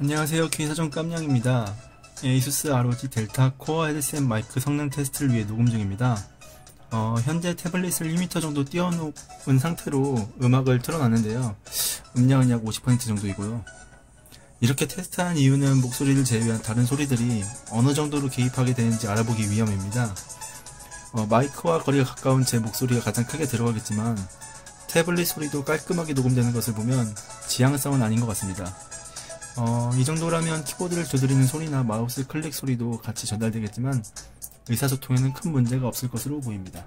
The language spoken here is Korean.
안녕하세요. K사전 깜냥입니다. ASUS ROG Delta Core 헤드셋 마이크 성능 테스트를 위해 녹음 중입니다. 어, 현재 태블릿을 2m 정도 띄워놓은 상태로 음악을 틀어놨는데요. 음량은 약 50% 정도이고요. 이렇게 테스트한 이유는 목소리를 제외한 다른 소리들이 어느 정도로 개입하게 되는지 알아보기 위함입니다. 어, 마이크와 거리가 가까운 제 목소리가 가장 크게 들어가겠지만 태블릿 소리도 깔끔하게 녹음되는 것을 보면 지향성은 아닌 것 같습니다. 어, 이 정도라면 키보드를 두드리는 소리나 마우스 클릭 소리도 같이 전달되겠지만 의사소통에는 큰 문제가 없을 것으로 보입니다.